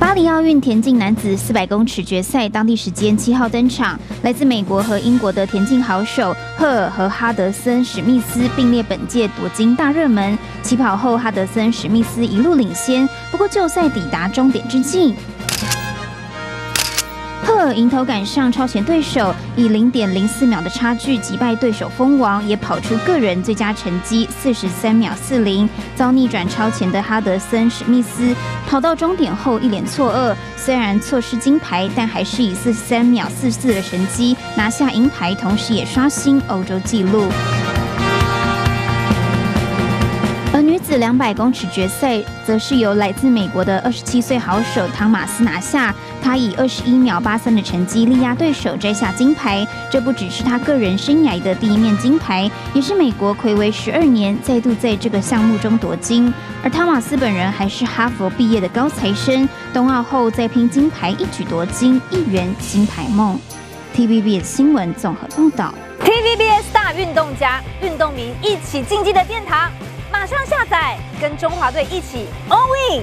巴黎奥运田径男子四百公尺决赛，当地时间七号登场。来自美国和英国的田径好手赫尔和哈德森史密斯并列本届夺金大热门。起跑后，哈德森史密斯一路领先，不过就在抵达终点之际。迎头赶上超前对手，以零点零四秒的差距击败对手封王，也跑出个人最佳成绩四十三秒四零。遭逆转超前的哈德森史密斯跑到终点后一脸错愕，虽然错失金牌，但还是以四十三秒四四的成绩拿下银牌，同时也刷新欧洲纪录。子两百公尺决赛，则是由来自美国的二十七岁好手汤马斯拿下。他以二十一秒八三的成绩力压对手，摘下金牌。这不只是他个人生涯的第一面金牌，也是美国暌违十二年再度在这个项目中夺金。而汤马斯本人还是哈佛毕业的高材生，冬奥后再拼金牌，一举夺金，一圆金牌梦。TVBS 新闻综合报道：TVBS 大运动家，运动迷一起竞技的殿堂。马上下载，跟中华队一起 all in。